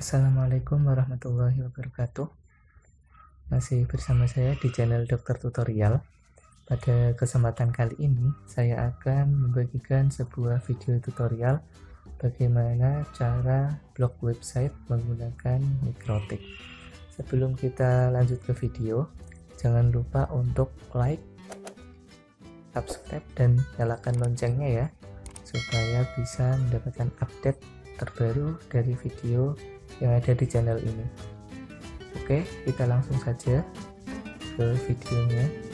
Assalamualaikum warahmatullahi wabarakatuh. Masih bersama saya di channel Dokter Tutorial. Pada kesempatan kali ini saya akan membagikan sebuah video tutorial Bagaimana cara blog website menggunakan Mikrotik. Sebelum kita lanjut ke video Jangan lupa untuk like, subscribe, dan nyalakan loncengnya ya Supaya bisa mendapatkan update terbaru dari video yang ada di channel ini. Oke, kita langsung saja ke videonya.